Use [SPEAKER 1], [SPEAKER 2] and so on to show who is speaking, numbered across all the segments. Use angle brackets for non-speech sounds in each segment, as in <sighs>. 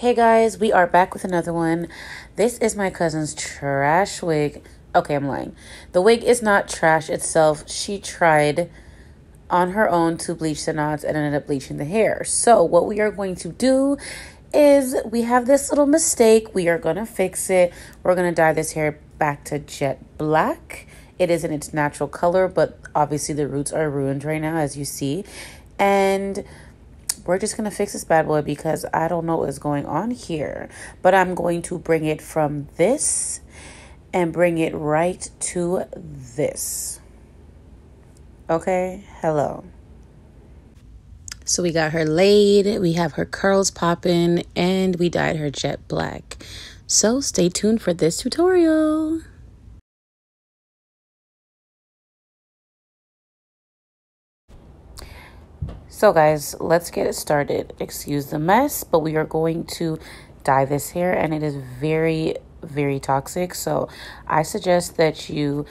[SPEAKER 1] Hey guys, we are back with another one. This is my cousin's trash wig. Okay, I'm lying. The wig is not trash itself. She tried on her own to bleach the knots and ended up bleaching the hair. So, what we are going to do is we have this little mistake. We are going to fix it. We're going to dye this hair back to jet black. It is in its natural color, but obviously the roots are ruined right now, as you see. And we're just going to fix this bad boy because I don't know what is going on here. But I'm going to bring it from this and bring it right to this. Okay, hello. So we got her laid, we have her curls popping, and we dyed her jet black. So stay tuned for this tutorial. So guys, let's get it started. Excuse the mess, but we are going to dye this hair and it is very, very toxic. So I suggest that you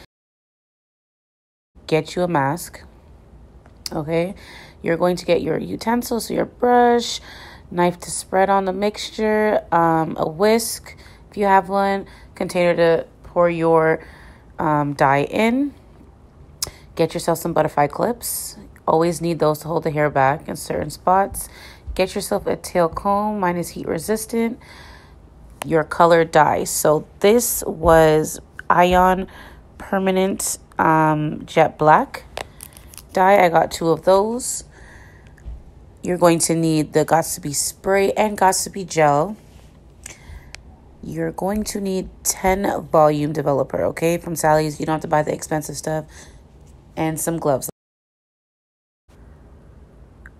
[SPEAKER 1] get you a mask. Okay. You're going to get your utensils, so your brush, knife to spread on the mixture, um, a whisk if you have one, container to pour your um, dye in. Get yourself some butterfly clips. Always need those to hold the hair back in certain spots. Get yourself a tail comb. Mine is heat resistant. Your color dye. So this was Ion Permanent um, Jet Black dye. I got two of those. You're going to need the Got2b spray and Got2b gel. You're going to need 10 volume developer, okay? From Sally's. You don't have to buy the expensive stuff. And some gloves.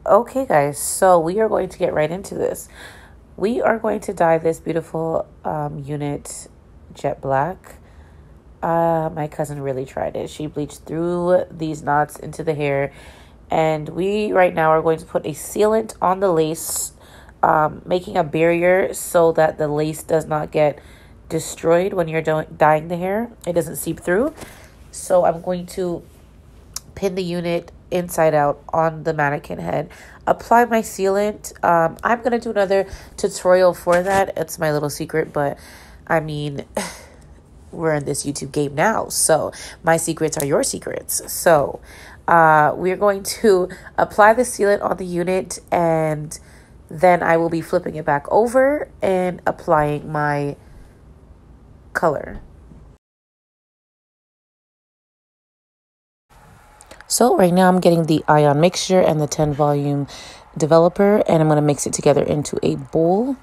[SPEAKER 1] Okay, guys, so we are going to get right into this. We are going to dye this beautiful um, unit jet black. Uh, my cousin really tried it. She bleached through these knots into the hair. And we right now are going to put a sealant on the lace, um, making a barrier so that the lace does not get destroyed when you're do- dyeing the hair. It doesn't seep through. So I'm going to pin the unit inside out on the mannequin head. Apply my sealant. Um, I'm going to do another tutorial for that. It's my little secret, but I mean, <sighs> we're in this YouTube game now. So my secrets are your secrets. So uh, we're going to apply the sealant on the unit and then I will be flipping it back over and applying my color. So right now I'm getting the ion mixture and the 10 volume developer and I'm going to mix it together into a bowl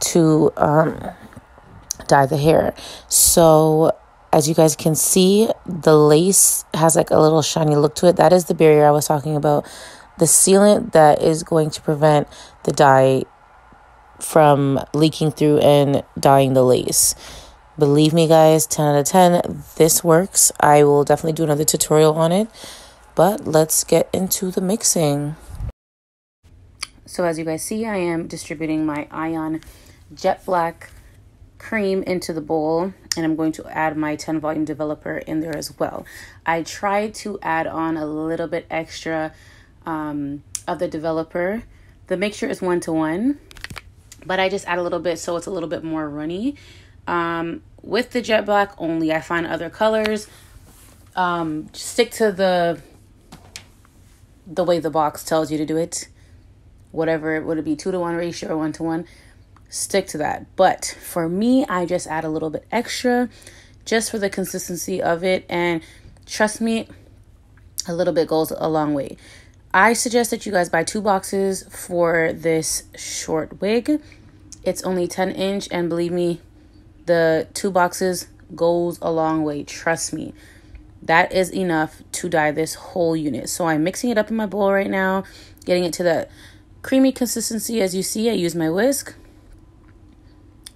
[SPEAKER 1] to um, dye the hair. So as you guys can see, the lace has like a little shiny look to it. That is the barrier I was talking about. The sealant that is going to prevent the dye from leaking through and dyeing the lace. Believe me, guys, 10 out of 10, this works. I will definitely do another tutorial on it. But let's get into the mixing. So as you guys see, I am distributing my Ion Jet Black cream into the bowl and I'm going to add my 10 volume developer in there as well. I tried to add on a little bit extra um, of the developer. The mixture is one to one, but I just add a little bit so it's a little bit more runny. Um, with the jet black only, I find other colors. Um, stick to the the way the box tells you to do it. Whatever, it would it be two to one ratio or one to one? Stick to that. But for me, I just add a little bit extra just for the consistency of it. And trust me, a little bit goes a long way. I suggest that you guys buy two boxes for this short wig. It's only 10 inch, and believe me, the two boxes goes a long way. Trust me. That is enough to dye this whole unit. So I'm mixing it up in my bowl right now, getting it to the creamy consistency. As you see, I use my whisk.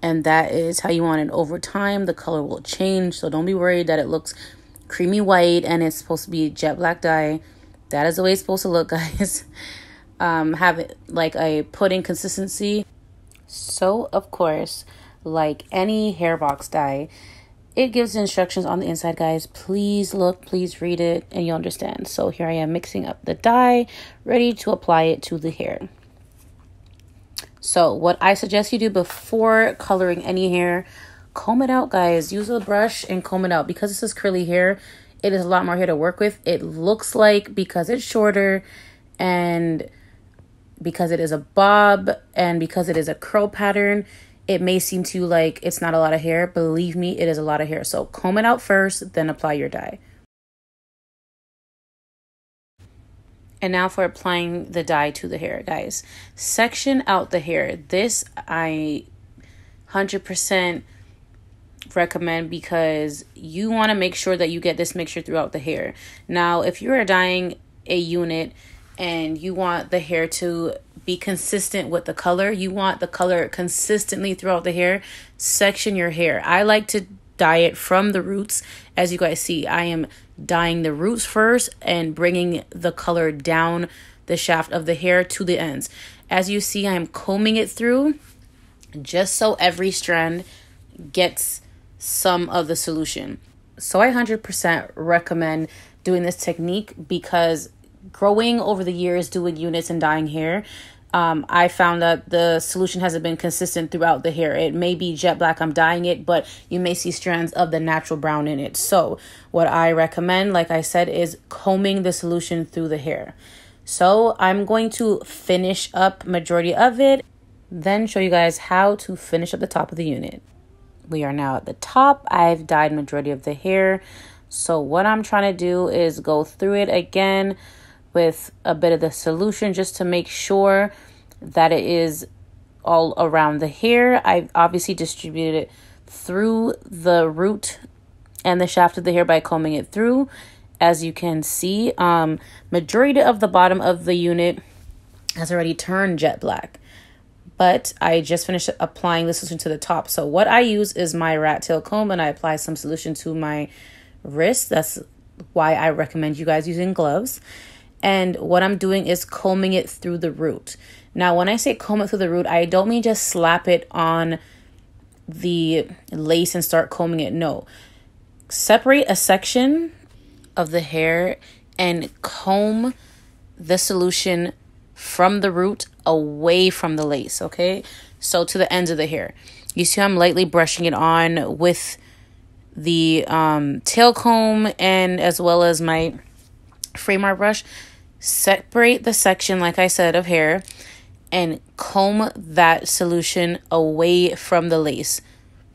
[SPEAKER 1] And that is how you want it over time. The color will change. So don't be worried that it looks creamy white and it's supposed to be jet black dye. That is the way it's supposed to look, <laughs> guys. Um, have it like a pudding consistency. So, of course, like any hair box dye, it gives instructions on the inside, guys. Please look, please read it, and you'll understand. So here I am mixing up the dye, ready to apply it to the hair. So, what I suggest you do before coloring any hair, comb it out, guys. Use a brush and comb it out. Because this is curly hair, it is a lot more hair to work with. It looks like because it's shorter and because it is a bob and because it is a curl pattern, it may seem to you like it's not a lot of hair. Believe me, it is a lot of hair. So comb it out first, then apply your dye. And now for applying the dye to the hair, guys. Section out the hair. This I 100% recommend because you want to make sure that you get this mixture throughout the hair. Now, if you are dyeing a unit and you want the hair to be consistent with the color, you want the color consistently throughout the hair, section your hair. I like to dye it from the roots. As you guys see, I am dyeing the roots first and bringing the color down the shaft of the hair to the ends. As you see, I'm combing it through just so every strand gets some of the solution. So I 100% recommend doing this technique because growing over the years doing units and dyeing hair, um, I found that the solution hasn't been consistent throughout the hair. It may be jet black, I'm dyeing it, but you may see strands of the natural brown in it. So, what I recommend, like I said, is combing the solution through the hair. So, I'm going to finish up majority of it, then show you guys how to finish up the top of the unit. We are now at the top. I've dyed majority of the hair. So, what I'm trying to do is go through it again with a bit of the solution just to make sure that it is all around the hair. I obviously distributed it through the root and the shaft of the hair by combing it through. As you can see, um, majority of the bottom of the unit has already turned jet black. But I just finished applying the solution to the top. So what I use is my rat tail comb and I apply some solution to my wrist. That's why I recommend you guys using gloves. And what I'm doing is combing it through the root. Now, when I say comb it through the root, I don't mean just slap it on the lace and start combing it. No. Separate a section of the hair and comb the solution from the root away from the lace, okay? So to the ends of the hair. You see I'm lightly brushing it on with the um, tail comb and as well as my Framar brush separate the section, like I said, of hair and comb that solution away from the lace,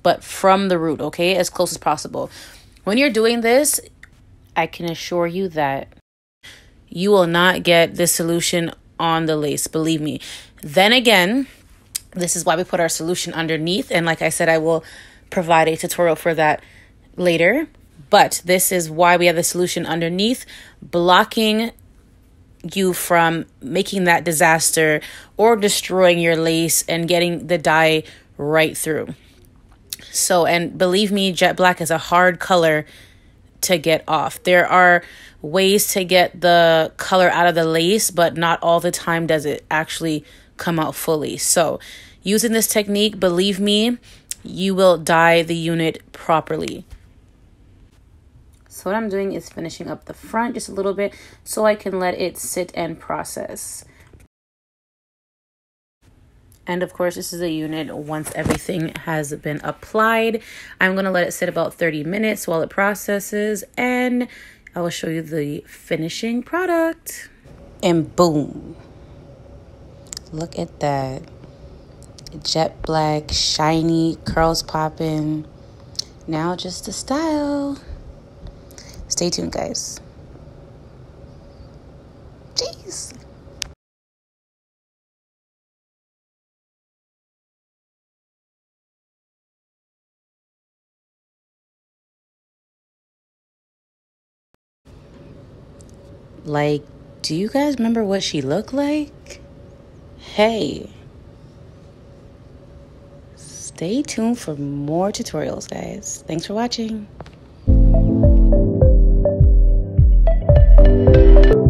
[SPEAKER 1] but from the root, okay, as close as possible. When you're doing this, I can assure you that you will not get this solution on the lace, believe me. Then again, this is why we put our solution underneath, and like I said, I will provide a tutorial for that later. But this is why we have the solution underneath, blocking you from making that disaster or destroying your lace and getting the dye right through. So, and believe me, jet black is a hard color to get off. There are ways to get the color out of the lace, but not all the time does it actually come out fully. So, using this technique, believe me, you will dye the unit properly. So what I'm doing is finishing up the front just a little bit so I can let it sit and process. And of course, this is a unit once everything has been applied. I'm going to let it sit about 30 minutes while it processes and I will show you the finishing product. And boom. Look at that. Jet black, shiny, curls popping. Now just the style. Stay tuned, guys. Jeez. Like, do you guys remember what she looked like? Hey. Stay tuned for more tutorials, guys. Thanks for watching. Thank you.